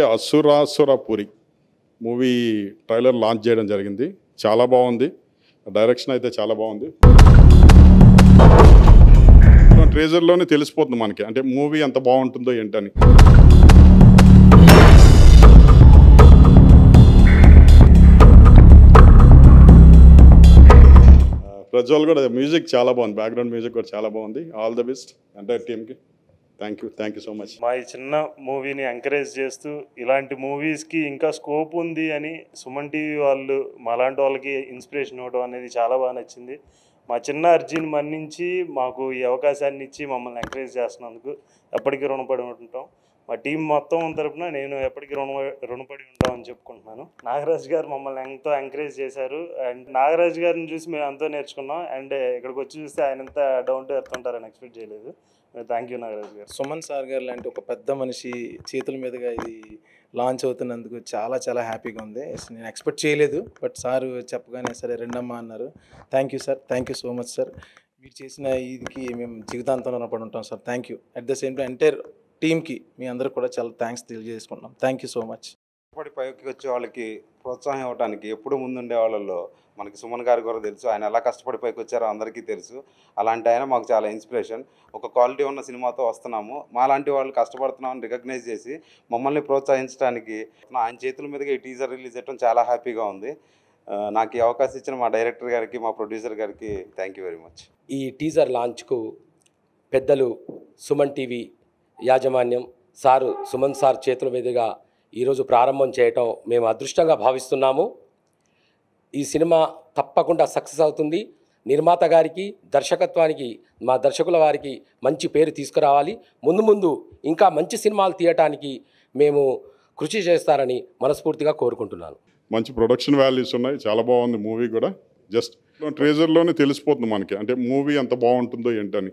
అసురాసురపురి movie trailer launch చేయడం జరిగింది. చాలా బాగుంది. డైరెక్షన్ అయితే చాలా బాగుంది. ట్రేజర్లోనే తెలిసిపోతుంది మనకి. అంటే మూవీ ఎంత బాగుంటుందో ఏంటని. ప్రజ్వల్ కూడా మ్యూజిక్ చాలా బాగుంది. బ్యాక్గ్రౌండ్ మ్యూజిక్ కూడా చాలా బాగుంది. ఆల్ ద బెస్ట్ ఎంటైర్ టీమ్కి thank you thank you so much మా ఈ చిన్న మూవీని ఎంకరేజ్ చేస్తూ ఇలాంటి మూవీస్కి ఇంకా స్కోప్ ఉంది అని సుమన్ టీవీ వాళ్ళు మాలాంటి వాళ్ళకి ఇన్స్పిరేషన్ ఇవ్వడం అనేది చాలా బాగా నచ్చింది. మా చిన్న అర్జీని మన్నించి మాకు ఈ అవకాశాన్ని ఇచ్చి మమ్మల్ని ఎంకరేజ్ చేస్తున్నందుకు ఎప్పటికీ రుణపడి ఉంటాం. మా టీం మొత్తం తరపున నేను ఎప్పటికీ రుణ రుణపడి ఉంటామని చెప్పుకుంటున్నాను. నాగరాజ్ గారు మమ్మల్ని ఎంతో ఎంకరేజ్ చేశారు. అండ్ నాగరాజ్ గారిని చూసి మేము ఎంతో నేర్చుకున్నాం. అండ్ ఇక్కడికి వచ్చి చూస్తే ఆయన ఎంత డౌన్ టు ఎర్త్ ఉంటారని ఎక్స్పెక్ట్ చేయలేదు. Thank you Nagaraj garu. Suman sir గారు లాంటి ఒక పెద్ద మనిషి చేతుల మీదుగా ఇది లాంచ్ అవుతున్నందుకు చాలా చాలా హ్యాపీగా ఉంది. నేను ఎక్స్పెక్ట్ చేయలేదు బట్ సార్ చెప్పగానే సరే రెండమ్మా అన్నారు. Thank you sir thank you so much sir మీరు చేసిన ఇదికి మేము జీవితాంతం రుణపడి ఉంటాం sir thank you at the same time entire టీమ్కి మీ అందరూ కూడా చాలా థ్యాంక్స్ తెలియజేసుకుంటున్నాం. థ్యాంక్ యూ సో మచ్ కష్టపడి పైకి వచ్చే వాళ్ళకి ప్రోత్సాహం ఇవ్వడానికి ఎప్పుడు ముందుండే వాళ్ళల్లో మనకి సుమన్ గారు కూడా తెలుసు. ఆయన ఎలా కష్టపడి పైకి వచ్చారో అందరికీ తెలుసు. అలాంటి ఆయన మాకు చాలా ఇన్స్పిరేషన్ ఒక క్వాలిటీ ఉన్న సినిమాతో వస్తున్నాము. మాలాంటి వాళ్ళు కష్టపడుతున్నామని రికగ్నైజ్ చేసి మమ్మల్ని ప్రోత్సహించడానికి ఆయన చేతుల మీదుగా ఈ టీజర్ రిలీజ్ చేయడం చాలా హ్యాపీగా ఉంది. నాకు ఈ అవకాశం ఇచ్చిన మా డైరెక్టర్ గారికి మా ప్రొడ్యూసర్ గారికి థ్యాంక్ యూ వెరీ మచ్ ఈ టీజర్ లాంచ్కు పెద్దలు సుమన్ టీవీ యాజమాన్యం సారు సుమన్ సార్ చేతుల మీదుగా ఈరోజు ప్రారంభం చేయటం మేము అదృష్టంగా భావిస్తున్నాము. ఈ సినిమా తప్పకుండా సక్సెస్ అవుతుంది. నిర్మాత గారికి దర్శకత్వానికి మా దర్శకుల వారికి మంచి పేరు తీసుకురావాలి. ముందు ముందు ఇంకా మంచి సినిమాలు తీయటానికి మేము కృషి చేస్తారని మనస్ఫూర్తిగా కోరుకుంటున్నాను. మంచి ప్రొడక్షన్ వాల్యూస్ ఉన్నాయి. చాలా బాగుంది మూవీ కూడా. జస్ట్ ట్రేజర్లోనే తెలిసిపోతుంది మనకి. అంటే మూవీ ఎంత బాగుంటుందో ఏంటని.